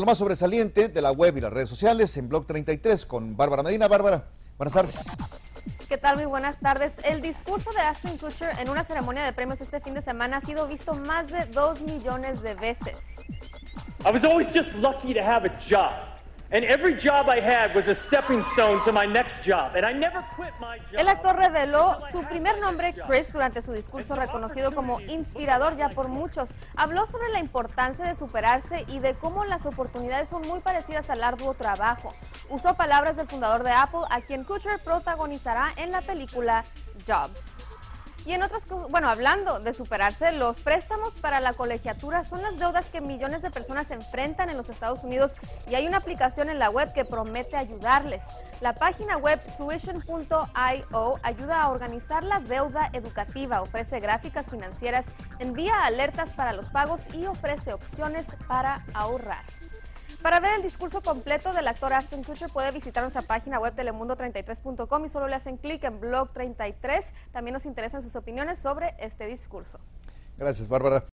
Lo más sobresaliente de la web y las redes sociales en Blog 33 con Bárbara Medina. Bárbara, buenas tardes. ¿Qué tal? Muy buenas tardes. El discurso de Ashton Kutcher en una ceremonia de premios este fin de semana ha sido visto más de dos millones de veces. I was always just lucky to have a a job. El actor reveló su primer nombre, Chris, durante su discurso reconocido como inspirador ya por muchos. Habló sobre la importancia de superarse y de cómo las oportunidades son muy parecidas al arduo trabajo. Usó palabras del fundador de Apple, a quien Kutcher protagonizará en la película Jobs. Y en otras cosas, bueno, hablando de superarse, los préstamos para la colegiatura son las deudas que millones de personas enfrentan en los Estados Unidos y hay una aplicación en la web que promete ayudarles. La página web tuition.io ayuda a organizar la deuda educativa, ofrece gráficas financieras, envía alertas para los pagos y ofrece opciones para ahorrar. Para ver el discurso completo del actor Ashton Kutcher puede visitar nuestra página web telemundo33.com y solo le hacen clic en blog 33. También nos interesan sus opiniones sobre este discurso. Gracias, Bárbara.